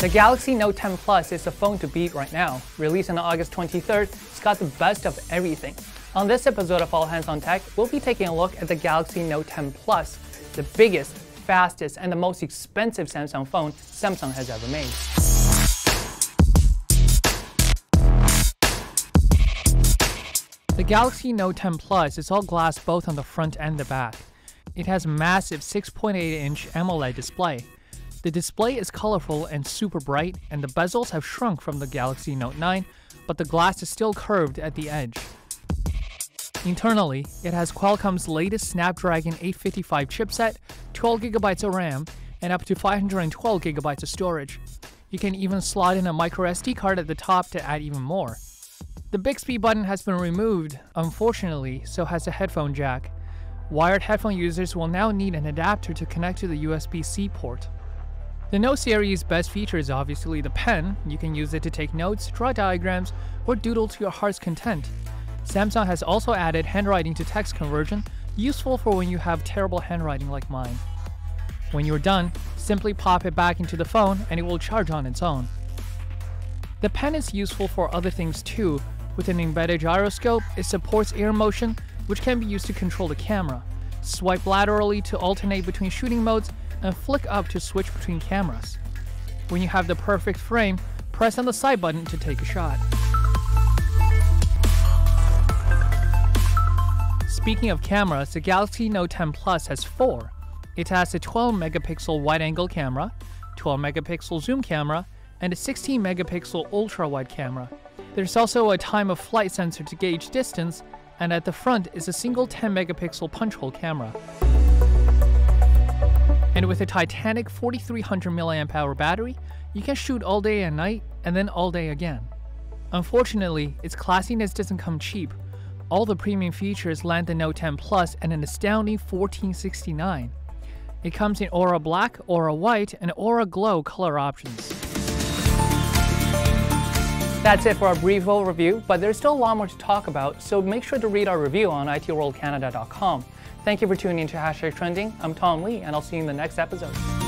The Galaxy Note 10 Plus is the phone to beat right now. Released on August 23rd, it's got the best of everything. On this episode of All Hands on Tech, we'll be taking a look at the Galaxy Note 10 Plus, the biggest, fastest, and the most expensive Samsung phone Samsung has ever made. The Galaxy Note 10 Plus is all glass both on the front and the back. It has a massive 6.8-inch AMOLED display. The display is colorful and super bright, and the bezels have shrunk from the Galaxy Note 9, but the glass is still curved at the edge. Internally, it has Qualcomm's latest Snapdragon 855 chipset, 12GB of RAM, and up to 512GB of storage. You can even slot in a microSD card at the top to add even more. The Bixby button has been removed, unfortunately, so has a headphone jack. Wired headphone users will now need an adapter to connect to the USB-C port. The Note series' best feature is obviously the pen. You can use it to take notes, draw diagrams, or doodle to your heart's content. Samsung has also added handwriting to text conversion, useful for when you have terrible handwriting like mine. When you're done, simply pop it back into the phone and it will charge on its own. The pen is useful for other things too, with an embedded gyroscope, it supports air motion, which can be used to control the camera. Swipe laterally to alternate between shooting modes, and flick up to switch between cameras. When you have the perfect frame, press on the side button to take a shot. Speaking of cameras, the Galaxy Note 10 Plus has four. It has a 12 megapixel wide angle camera, 12 megapixel zoom camera, and a 16 megapixel ultra wide camera. There's also a time of flight sensor to gauge distance, and at the front is a single 10 megapixel punch hole camera. With a Titanic 4300 mAh battery, you can shoot all day and night, and then all day again. Unfortunately, its classiness doesn't come cheap. All the premium features land the Note 10 Plus at an astounding 1469. It comes in Aura Black, Aura White, and Aura Glow color options. That's it for our brief overview, but there's still a lot more to talk about, so make sure to read our review on itworldcanada.com. Thank you for tuning in to Hashtag Trending. I'm Tom Li, and I'll see you in the next episode.